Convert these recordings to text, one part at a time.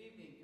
good evening.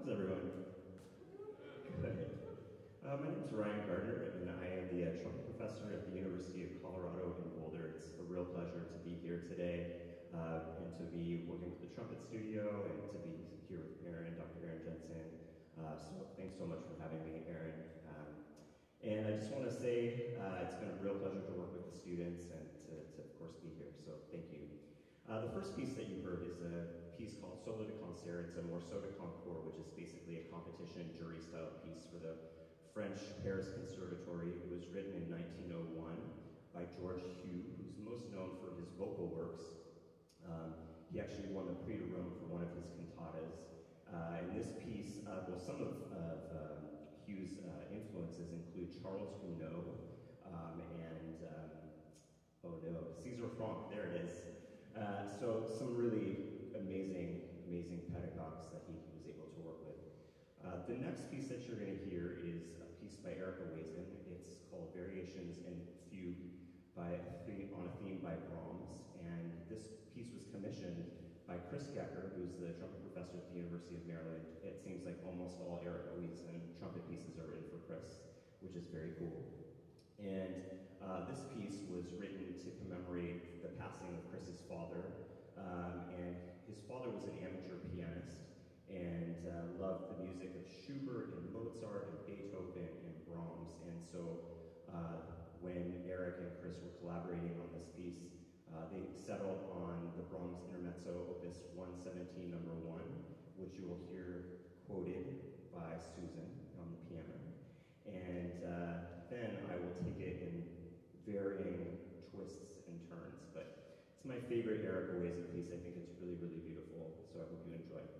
How's everyone? Good. Uh, my name is Ryan Gardner, and I am the uh, Trump Professor at the University of Colorado in Boulder. It's a real pleasure to be here today uh, and to be working with the Trumpet Studio and to be here with Aaron, Dr. Aaron Jensen. Uh, so thanks so much for having me, Aaron. Um, and I just want to say uh, it's been a real pleasure to work with the students and to, to of course, be here, so thank you. Uh, the first piece that you heard is a piece called Solo de Concert. It's a morceau de concours, which is basically a competition jury-style piece for the French Paris Conservatory. It was written in 1901 by Georges Hüe, who's most known for his vocal works. Um, he actually won the Prix de Rome for one of his cantatas. Uh, and this piece, uh, well, some of, of um, Hüe's uh, influences include Charles Gounod um, and, um, oh no, Cesar Franck, there it is. Uh, so some really amazing, amazing pedagogues that he, he was able to work with. Uh, the next piece that you're going to hear is a piece by Eric Ewazen. It's called Variations in Fugue by on a theme by Brahms. And this piece was commissioned by Chris Gekker, who's the trumpet professor at the University of Maryland. It seems like almost all Eric Ewazen trumpet pieces are written for Chris, which is very cool. And uh, this piece was written to commemorate the passing of Chris's father. Um, and father was an amateur pianist and uh, loved the music of Schubert and Mozart and Beethoven and Brahms. And so uh, when Eric and Chris were collaborating on this piece, uh, they settled on the Brahms Intermezzo Opus 117 number one, which you will hear quoted by Susan on the piano. And uh, then I will take it in varying twists and turns, but it's my favorite Eric Ewazen piece. I think it's really, really beautiful, so I hope you enjoy.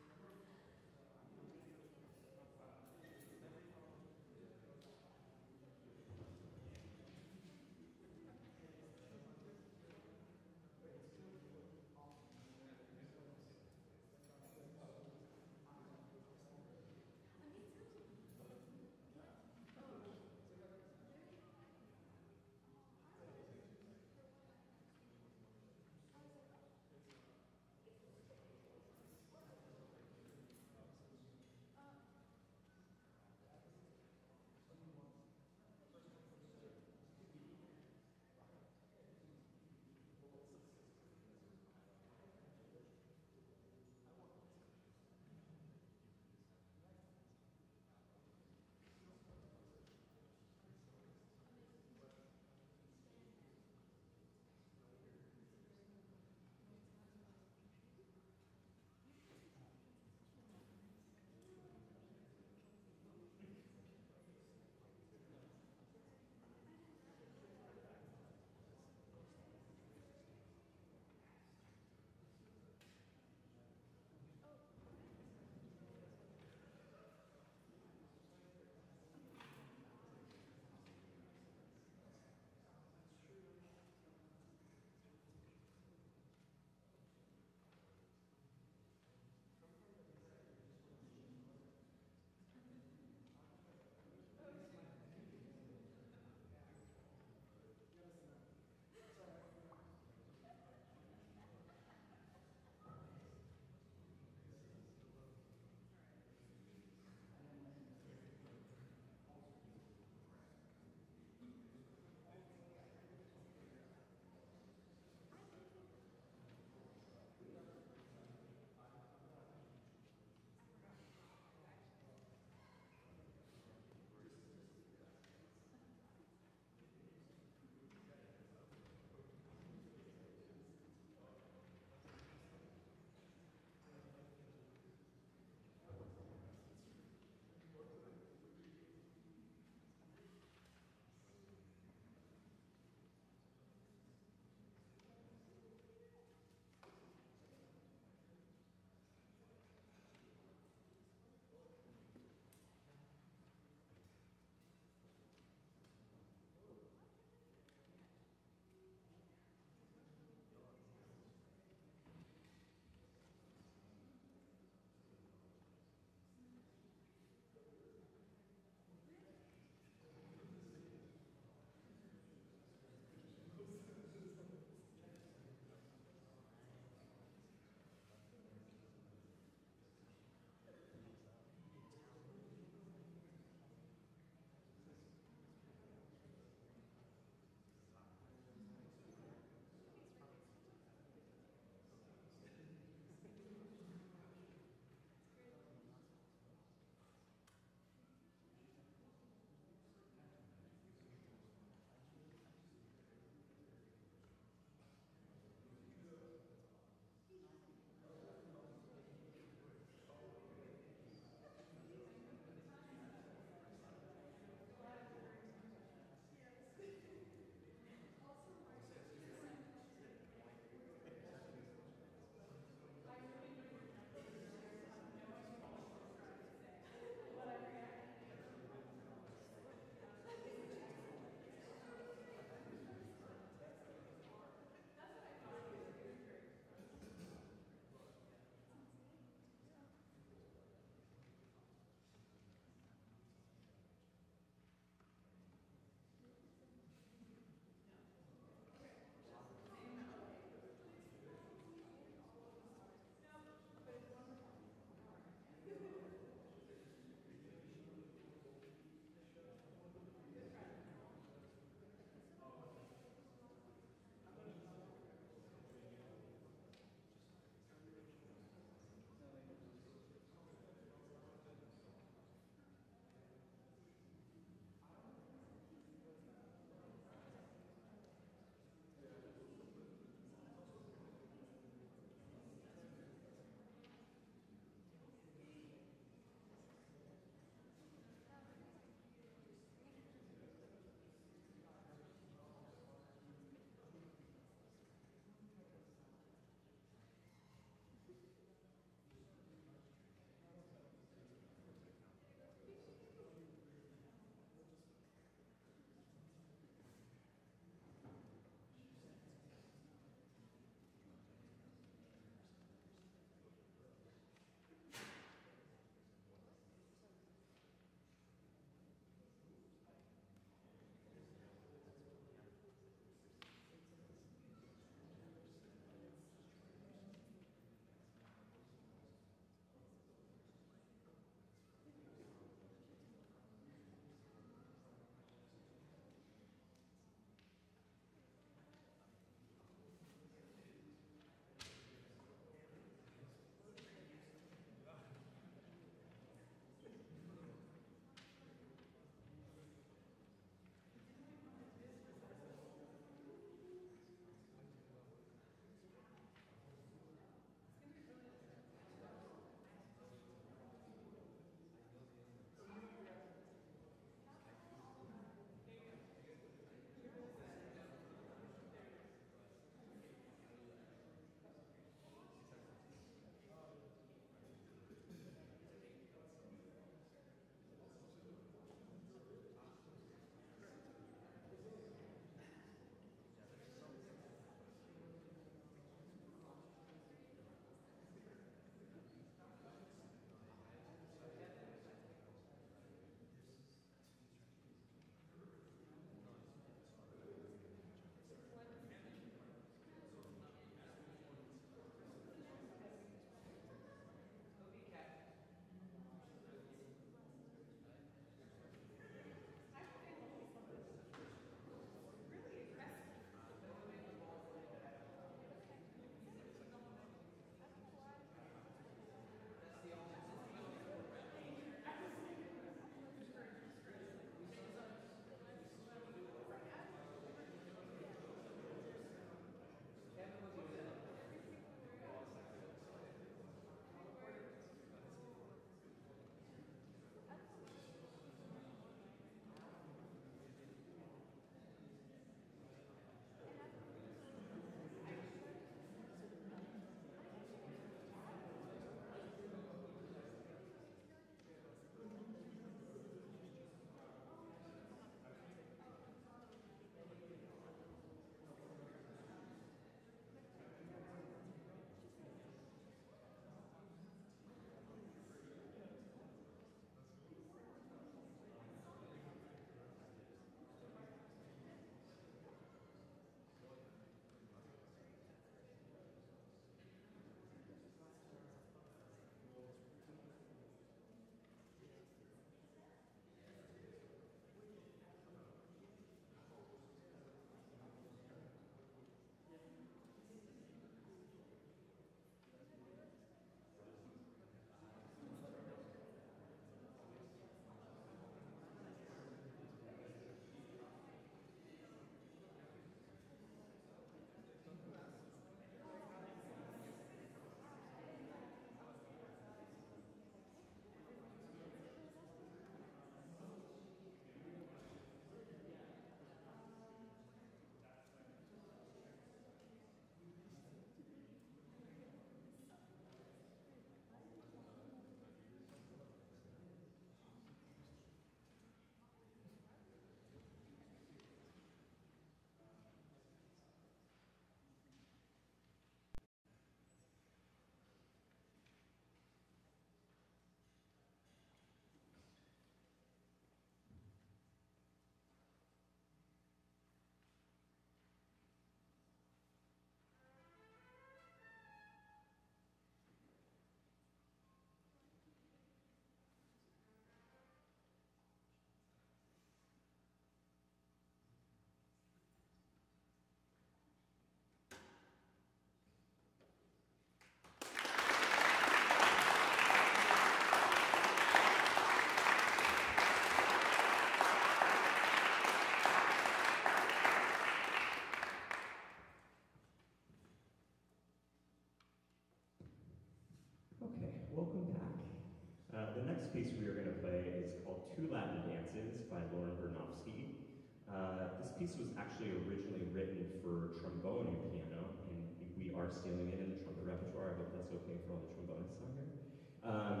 Piece we are going to play is called Two Latin Dances by Lauren Bernofsky. Uh, this piece was actually originally written for trombone and piano, and we are stealing it in the trumpet repertoire. I hope that's okay for all the trombonists out here. Um,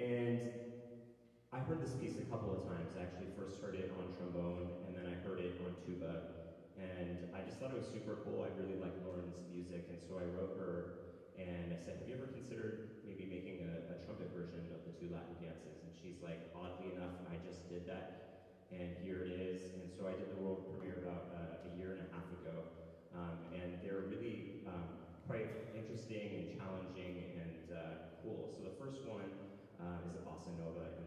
and I heard this piece a couple of times. I actually first heard it on trombone, and then I heard it on tuba. And I just thought it was super cool. I really like Lauren's music, and so I wrote her and I said, Have you ever considered maybe making a, a trumpet version of the two Latin dances? And she's like, Oddly enough, I just did that, and here it is. And so I did the world premiere about uh, a year and a half ago. Um, and they're really um, quite interesting and challenging and uh, cool. So the first one uh, is a bossa nova,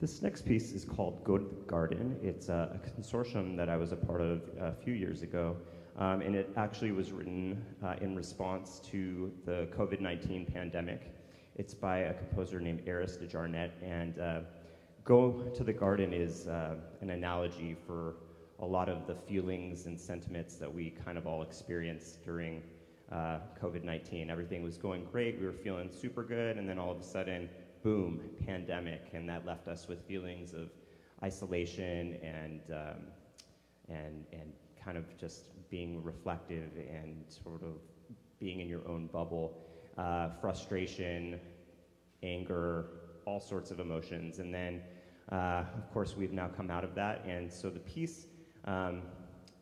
This next piece is called Go to the Garden. It's a, a consortium that I was a part of a few years ago, um, and it actually was written uh, in response to the COVID 19 pandemic. It's by a composer named Eris de Jarnette, and uh, Go to the Garden is uh, an analogy for a lot of the feelings and sentiments that we kind of all experienced during uh, COVID 19. Everything was going great, we were feeling super good, and then all of a sudden, boom, pandemic, and that left us with feelings of isolation and, um, and, and kind of just being reflective and sort of being in your own bubble, uh, frustration, anger, all sorts of emotions. And then, uh, of course, we've now come out of that. And so the piece um,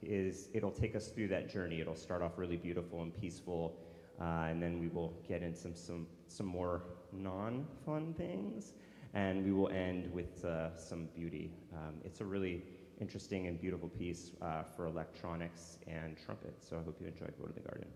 is, it'll take us through that journey. It'll start off really beautiful and peaceful, uh, and then we will get into some, some, some more non-fun things, and we will end with uh, some beauty. Um, it's a really interesting and beautiful piece uh, for electronics and trumpet, so I hope you enjoy Go to the Garden.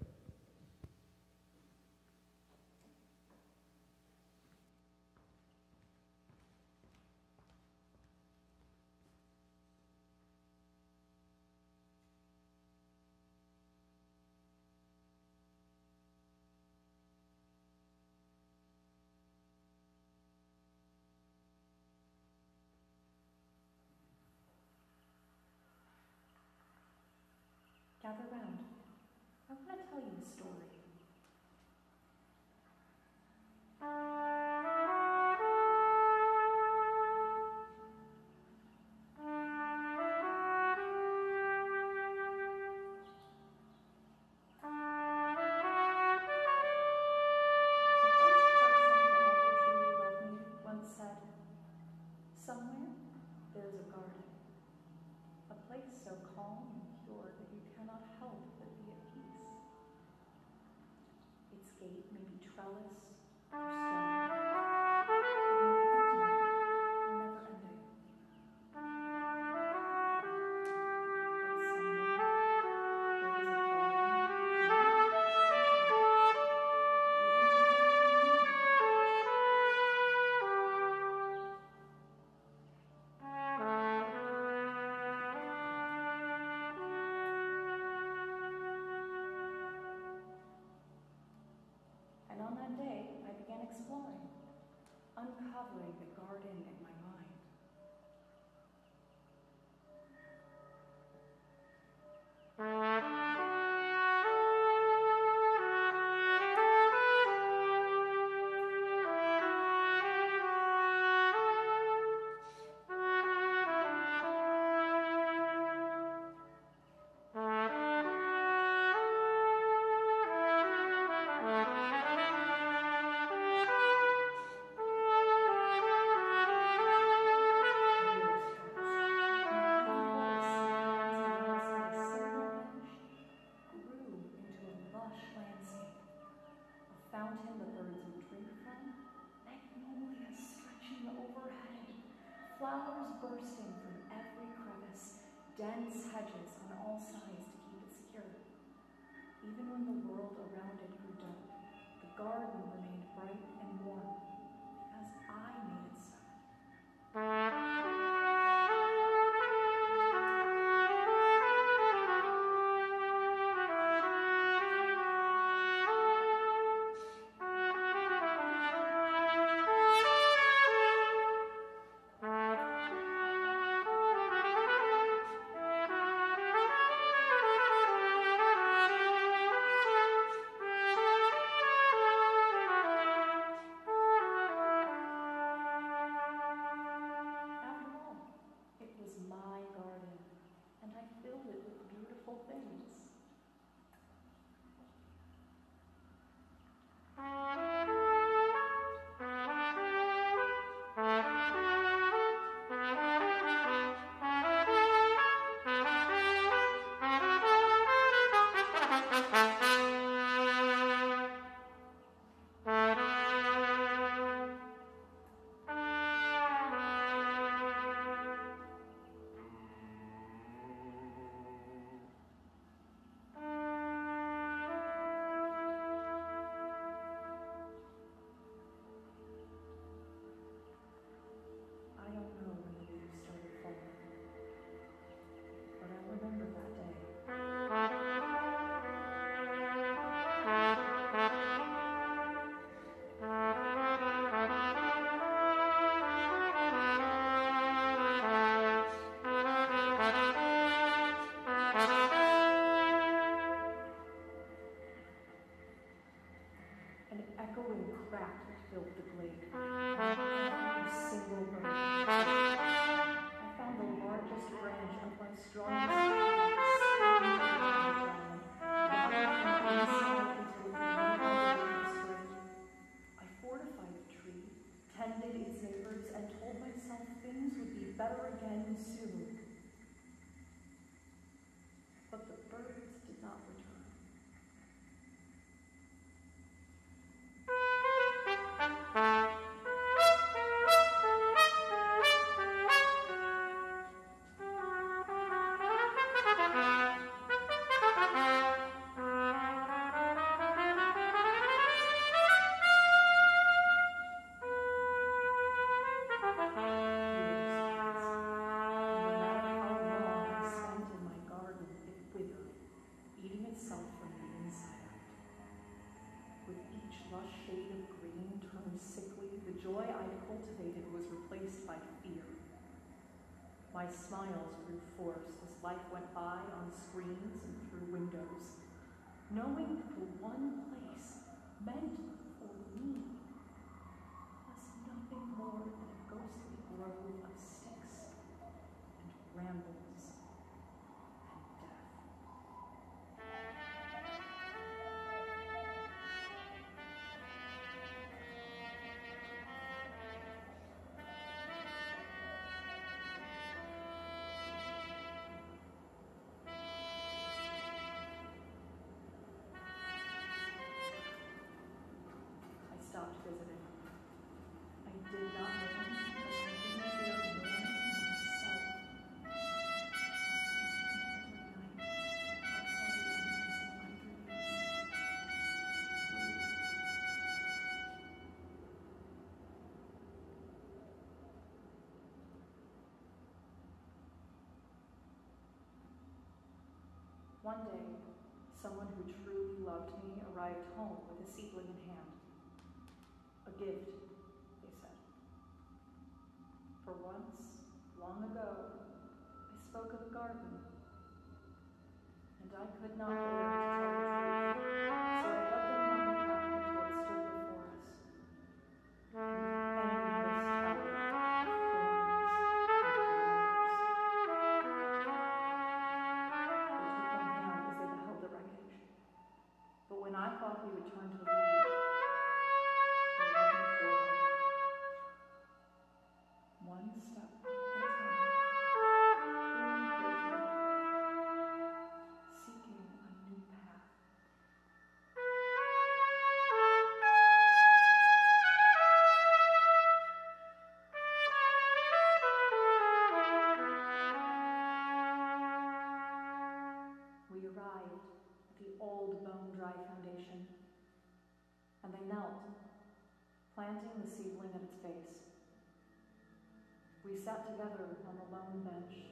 gather round. I want to tell you a story. dense hedges on all sides to keep it secure. Even when the world around it grew dark, the garden remained bright and warm because I made it so. smiles grew forced as life went by on screens and through windows. Knowing for one stopped visiting. I did not know One day, someone who truly loved me arrived home with a seedling in gift sat together on the lone bench.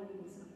what he was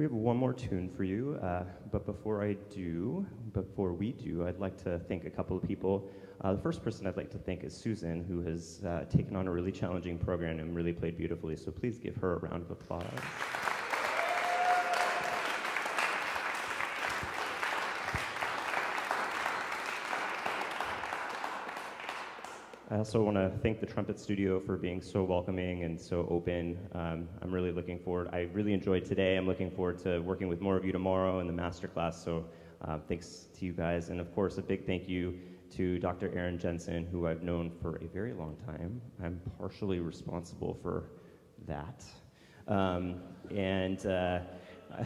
We have one more tune for you, uh, but before I do, before we do, I'd like to thank a couple of people. Uh, the first person I'd like to thank is Susan, who has uh, taken on a really challenging program and really played beautifully. So please give her a round of applause. I also want to thank the Trumpet Studio for being so welcoming and so open. Um, I'm really looking forward. I really enjoyed today. I'm looking forward to working with more of you tomorrow in the masterclass. So uh, thanks to you guys. And of course, a big thank you to Dr. Aaron Jensen, who I've known for a very long time. I'm partially responsible for that. Um, and uh,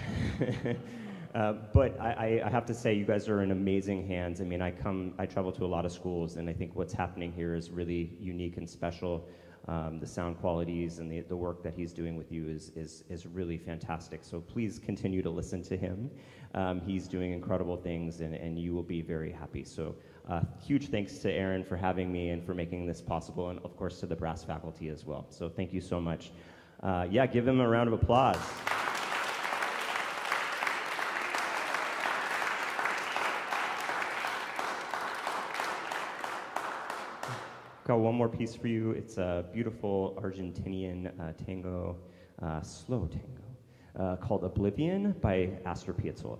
Uh, but I, I, have to say, you guys are in amazing hands. I mean, I come, I travel to a lot of schools, and I think what's happening here is really unique and special. Um, the sound qualities and the, the work that he's doing with you is, is, is really fantastic. So please continue to listen to him. Um, he's doing incredible things, and, and you will be very happy. So uh, huge thanks to Aaron for having me and for making this possible, and of course to the brass faculty as well. So thank you so much. Uh, yeah, give him a round of applause. Got one more piece for you. It's a beautiful Argentinian uh, tango, uh, slow tango, uh, called Oblivion by Astor Piazzolla.